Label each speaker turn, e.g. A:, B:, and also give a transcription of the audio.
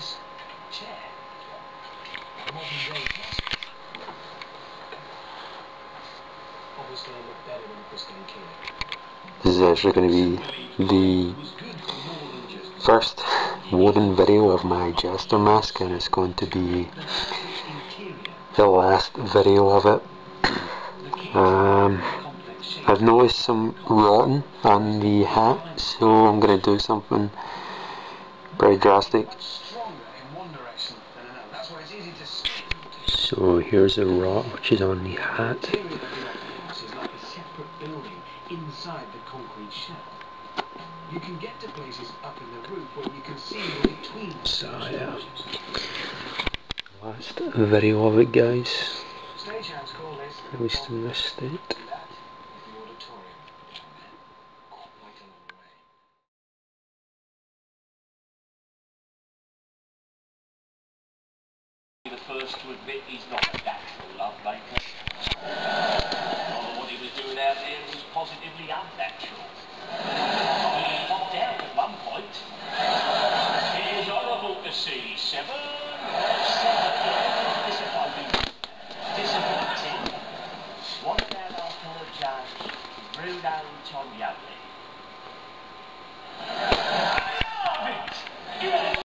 A: this chair. Modern day. Obviously, I look better than Christine Keeler.
B: This is actually going to be the first wooden video of my jester mask and it's going to be the last video of it. Um. I've noticed some rotten on the hat so I'm going to do something pretty drastic.
A: stronger in one direction than another. That's why it's easy to split.
B: So here's a rock which is on the hat.
A: You can get to places up in the roof where you can see between
B: So, yeah. Last video of it guys. At least this state.
A: that is the auditorium. Quite a long way.
C: the first to admit he's not a natural lovemaker. Although what he was doing out there was positively unnatural. He popped out at one point. It was horrible to see. Seven. Seven. Disappointing. Disappointing. Swanned out after the judge. Bruno Tonioli.